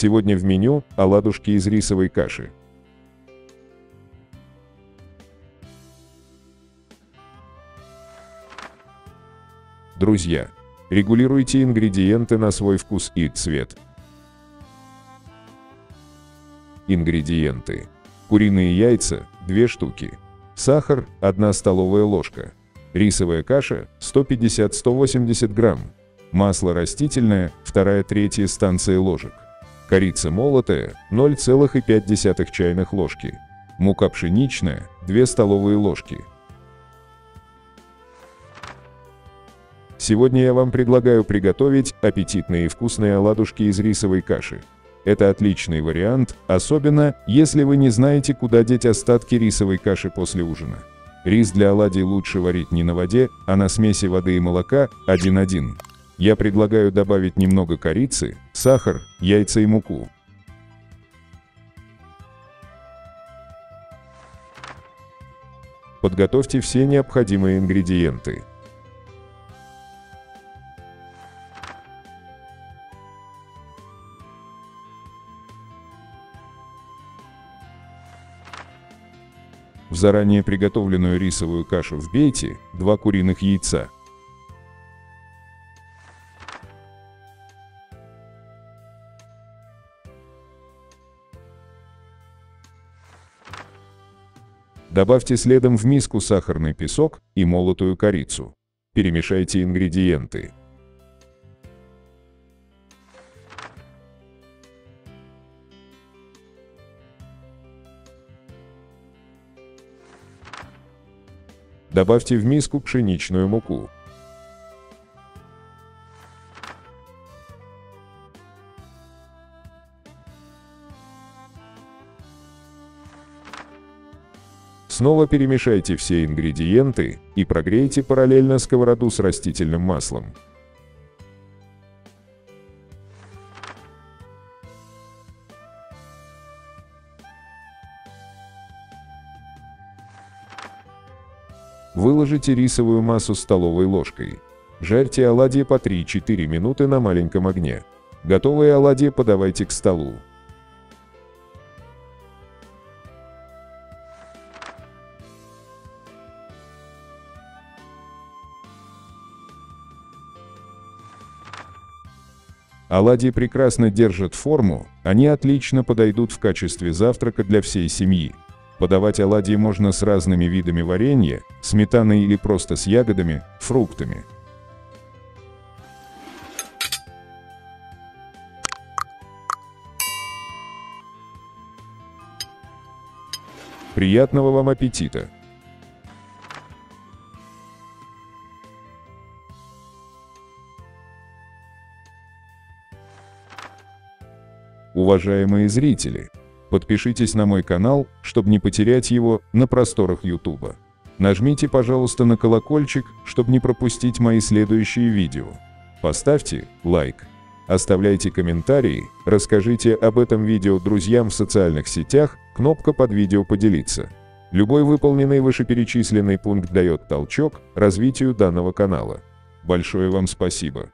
Сегодня в меню оладушки из рисовой каши. Друзья, регулируйте ингредиенты на свой вкус и цвет. Ингредиенты. Куриные яйца – 2 штуки. Сахар – 1 столовая ложка. Рисовая каша – 150-180 грамм. Масло растительное – 2-3 станции ложек. Корица молотая – 0,5 чайных ложки. Мука пшеничная – 2 столовые ложки. Сегодня я вам предлагаю приготовить аппетитные и вкусные оладушки из рисовой каши. Это отличный вариант, особенно если вы не знаете, куда деть остатки рисовой каши после ужина. Рис для оладий лучше варить не на воде, а на смеси воды и молока 1-1. Я предлагаю добавить немного корицы, сахар, яйца и муку. Подготовьте все необходимые ингредиенты. В заранее приготовленную рисовую кашу вбейте 2 куриных яйца. Добавьте следом в миску сахарный песок и молотую корицу. Перемешайте ингредиенты. Добавьте в миску пшеничную муку. Снова перемешайте все ингредиенты и прогрейте параллельно сковороду с растительным маслом. Выложите рисовую массу столовой ложкой. Жарьте оладьи по 3-4 минуты на маленьком огне. Готовые оладьи подавайте к столу. Оладьи прекрасно держат форму, они отлично подойдут в качестве завтрака для всей семьи. Подавать оладьи можно с разными видами варенья, сметаной или просто с ягодами, фруктами. Приятного вам аппетита! Уважаемые зрители, подпишитесь на мой канал, чтобы не потерять его на просторах YouTube. Нажмите, пожалуйста, на колокольчик, чтобы не пропустить мои следующие видео. Поставьте лайк, оставляйте комментарии, расскажите об этом видео друзьям в социальных сетях, кнопка под видео «Поделиться». Любой выполненный вышеперечисленный пункт дает толчок развитию данного канала. Большое вам спасибо!